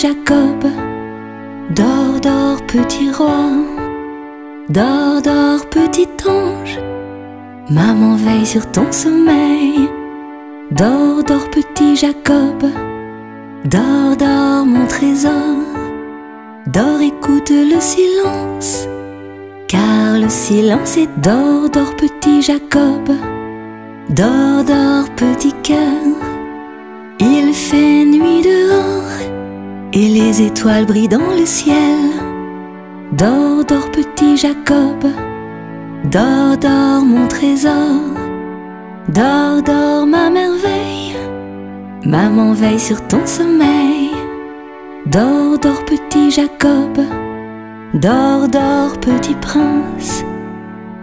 Jacob. Dors, dors, petit roi. Dors, dors, petit ange. Maman veille sur ton sommeil. Dors, dors, petit Jacob. Dors, dors, mon trésor. Dors, écoute le silence. Car le silence est dors, dors, petit Jacob. Dors, dors, petit cœur. Les étoiles brillent dans le ciel. Dors, dors, petit Jacob. Dors, dors, mon trésor. Dors, dors, ma merveille. Maman veille sur ton sommeil. Dors, dors, petit Jacob. Dors, dors, petit prince.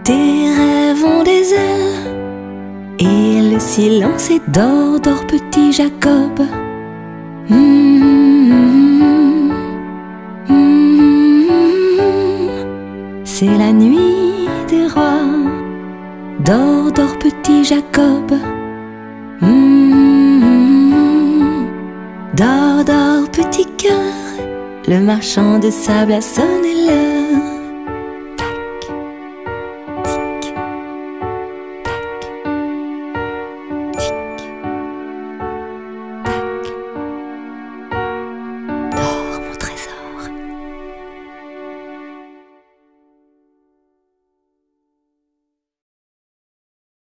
Tes rêves ont des ailes. Et le silence est dors, dors, petit Jacob. Mmh, C'est la nuit des rois. Dors, dors, petit Jacob. Mmh, Dors, dors, petit cœur. Le marchand de sable a sonné l'heure.